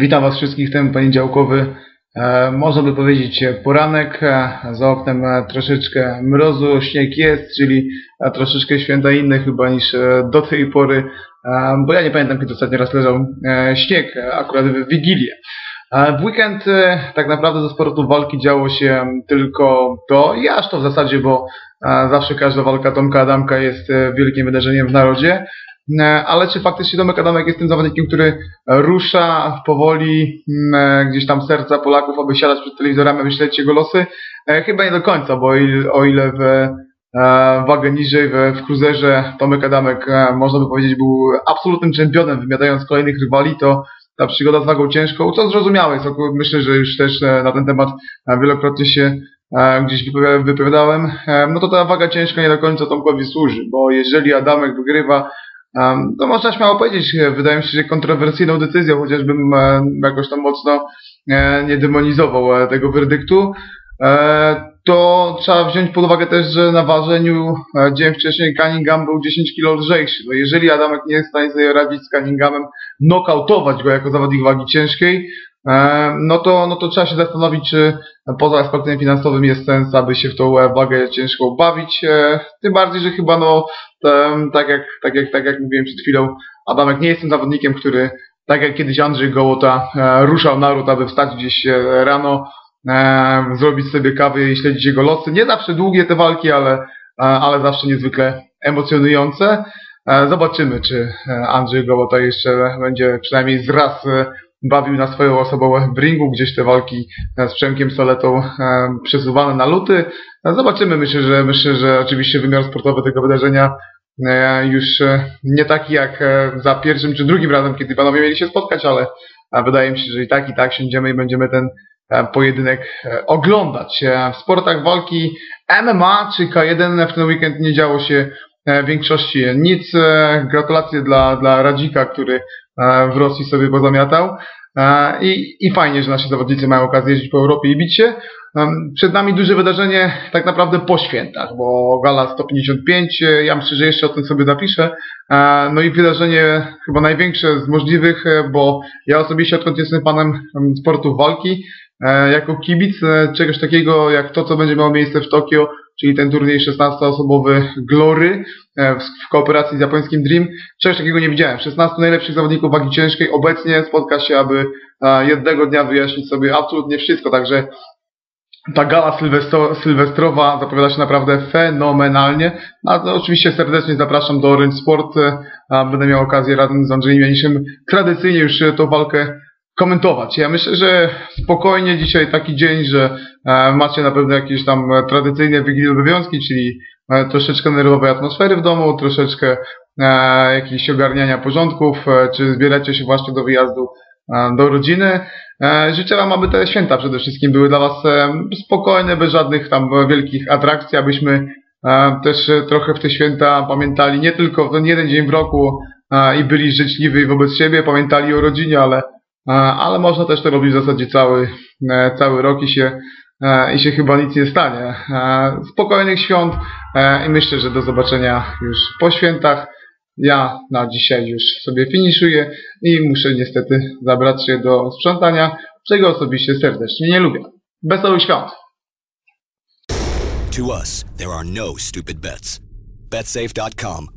Witam Was wszystkich w ten poniedziałkowy, e, można by powiedzieć poranek. E, za oknem e, troszeczkę mrozu, śnieg jest, czyli troszeczkę święta inne chyba niż do tej pory, bo ja nie pamiętam kiedy ostatni raz leżał śnieg, akurat w Wigilię. W weekend tak naprawdę ze sportu walki działo się tylko to i aż to w zasadzie, bo zawsze każda walka Tomka Adamka jest wielkim wydarzeniem w narodzie. E, Ale czy faktycznie Tomek Adamek jest tym zawodnikiem, który rusza powoli mm, e, gdzieś tam serca Polaków, aby siadać przed telewizorami, aby śledzić jego losy? E, Chyba nie do końca, bo o ile, w wagę niżej w, cruzerze Tomek Adamek, można by powiedzieć, był absolutnym czempionem, wymiatając kolejnych rywali, to ta przygoda z wagą ciężką, co zrozumiałe jest, myślę, że już też na ten temat wielokrotnie się gdzieś wypowi- wypowiadałem, no to ta waga ciężka nie do końca Tomkowi służy, bo jeżeli Adamek wygrywa, to można śmiało powiedzieć, e, wydaje mi się, że kontrowersyjną decyzją, chociażbym e, jakoś tam mocno e, nie demonizował tego werdyktu, to trzeba wziąć pod uwagę też, że na ważeniu dzień wcześniej Cunningham był 10 kg lżejszy. No jeżeli Adamek nie jest w stanie sobie radzić z Cunninghamem, nokautować go jako zawodnik wagi ciężkiej, no to, no to trzeba się zastanowić, czy poza aspektem finansowym jest sens, aby się w tą wagę ciężką bawić. Tym bardziej, że chyba no, tak, jak, tak, jak, tak jak mówiłem przed chwilą, Adamek nie jest tym zawodnikiem, który tak jak kiedyś Andrzej Gołota e, ruszał naród, aby wstać gdzieś e, rano, e, zrobić sobie kawy i śledzić jego losy. Nie zawsze długie te walki, ale, ale zawsze niezwykle emocjonujące. Zobaczymy, czy Andrzej Gołota jeszcze będzie przynajmniej z raz bawił na swoją osobą w ringu, gdzieś te walki z Przemkiem Soletą przesuwane na luty. Zobaczymy, myślę, że myślę, że oczywiście wymiar sportowy tego wydarzenia już e, nie taki jak e, za pierwszym czy drugim razem, kiedy panowie mieli się spotkać, ale e, wydaje mi się, że i tak, i tak siądziemy i będziemy ten e, pojedynek e, oglądać. E, W sportach walki MMA czy K1 w ten weekend nie działo się e, w większości nic. E, Gratulacje dla, dla Radzika, który e, w Rosji sobie pozamiatał. I, I fajnie, że nasi zawodnicy mają okazję jeździć po Europie i bić się. Przed nami duże wydarzenie tak naprawdę po świętach, bo gala 155, e, ja myślę, że jeszcze o tym sobie napiszę. E, No i wydarzenie chyba największe z możliwych, e, bo ja osobiście odkąd jestem fanem em, sportu walki, jako kibic czegoś takiego jak to, co będzie miało miejsce w Tokio, czyli ten turniej 16-osobowy Glory e, w, kooperacji z japońskim Dream. Czegoś takiego nie widziałem. 16 najlepszych zawodników wagi ciężkiej obecnie spotka się, aby e, jednego dnia wyjaśnić sobie absolutnie wszystko, także ta gala sylwestro, sylwestrowa zapowiada się naprawdę fenomenalnie. A to oczywiście serdecznie zapraszam do Orange Sport. e, a Będę miał okazję razem z Andrzejem Janiszem tradycyjnie już tą walkę komentować. Ja myślę, że spokojnie dzisiaj taki dzień, że e, macie na pewno jakieś tam e, tradycyjne wigilijne obowiązki, czyli e, troszeczkę nerwowej atmosfery w domu, troszeczkę jakichś ogarniania porządków, czy zbieracie się właśnie do wyjazdu do rodziny. Życzę Wam, aby te święta przede wszystkim były dla Was spokojne, bez żadnych tam wielkich atrakcji, abyśmy też trochę w te święta pamiętali nie tylko w ten jeden dzień w roku i byli życzliwi wobec siebie, pamiętali o rodzinie, ale, ale można też to robić w zasadzie cały, e, cały rok i się, e, i się chyba nic nie stanie. E, Spokojnych świąt e, i myślę, że do zobaczenia już po świętach. Ja na dzisiaj już sobie finiszuję i muszę niestety zabrać się do sprzątania, czego osobiście serdecznie nie lubię. Wesołych świąt! To us, there are no stupid bets. BetSafe.com